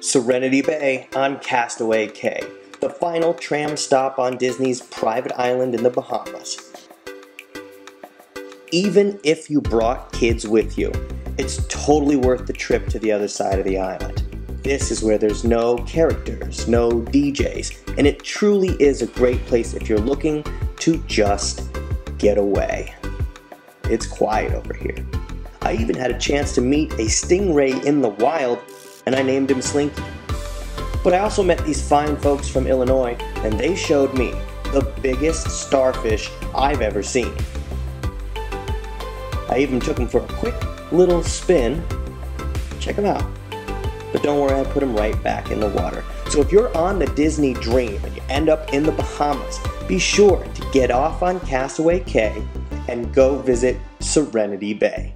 Serenity Bay on Castaway Cay, the final tram stop on Disney's private island in the Bahamas. Even if you brought kids with you, it's totally worth the trip to the other side of the island. This is where there's no characters, no DJs, and it truly is a great place if you're looking to just get away. It's quiet over here. I even had a chance to meet a stingray in the wild, and I named him Slinky. But I also met these fine folks from Illinois, and they showed me the biggest starfish I've ever seen. I even took them for a quick little spin. Check them out. But don't worry, I put them right back in the water. So if you're on the Disney Dream and you end up in the Bahamas, be sure to get off on Castaway Cay and go visit Serenity Bay.